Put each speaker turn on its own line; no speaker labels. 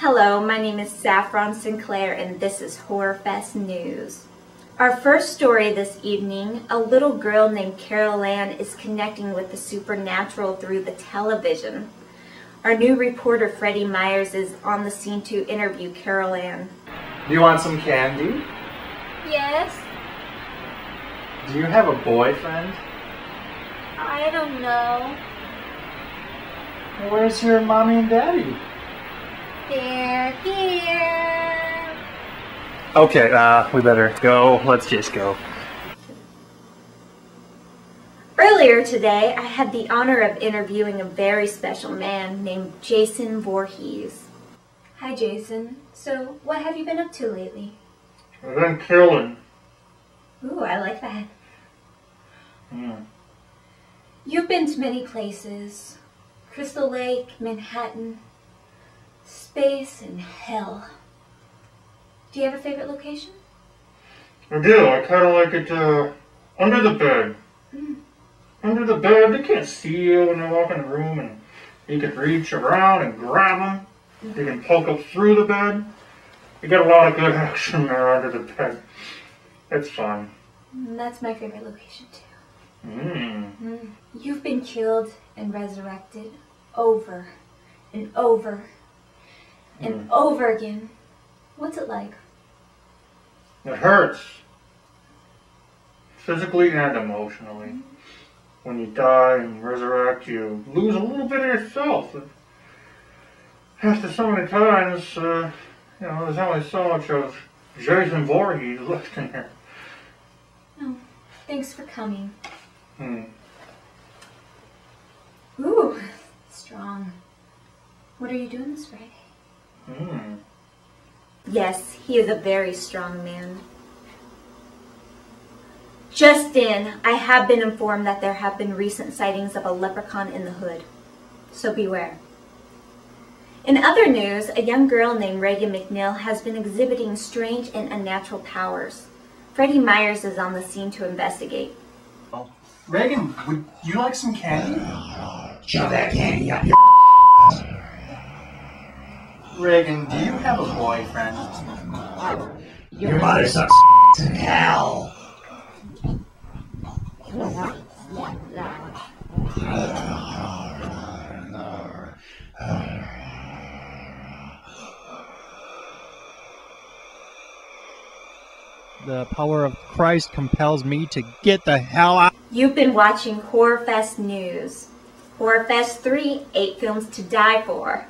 Hello, my name is Saffron Sinclair and this is Horrorfest News. Our first story this evening, a little girl named Carol Ann is connecting with the supernatural through the television. Our new reporter Freddie Myers is on the scene to interview Carol Ann.
Do you want some candy?
Yes?
Do you have a boyfriend?
I don't know.
Where's your mommy and daddy?
They're here.
Okay, uh, we better go. Let's just go.
Earlier today, I had the honor of interviewing a very special man named Jason Voorhees. Hi, Jason. So, what have you been up to lately?
I've been killing.
Ooh, I like that.
Mm.
You've been to many places. Crystal Lake, Manhattan, space, and hell. Do you have a favorite location?
I do. I kind of like it uh, under the bed.
Mm.
Under the bed, they can't see you when they walk in the room, and you can reach around and grab them. You can poke up through the bed. You get a lot of good action there under the bed. It's fun.
Mm, That's my favorite location, too.
Mm.
Mm. You've been killed and resurrected over and over and over again. What's it like?
It hurts. Physically and emotionally. When you die and resurrect, you lose a little bit of yourself. After so many times, uh, you know, there's only so much of Jason Voorhees left in here.
Oh, thanks for coming.
Hmm.
Ooh, strong. What are you doing this Friday? Yes, he is a very strong man. Just in, I have been informed that there have been recent sightings of a leprechaun in the hood. So beware. In other news, a young girl named Reagan McNeil has been exhibiting strange and unnatural powers. Freddie Myers is on the scene to investigate.
Reagan, would you like some candy?
Shove that candy up your
Reagan, do you have a boyfriend?
Your mother sucks in hell.
The power of Christ compels me to get the hell out.
You've been watching Horrorfest News. Horrorfest 3, 8 films to die for.